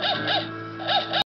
Ha ha!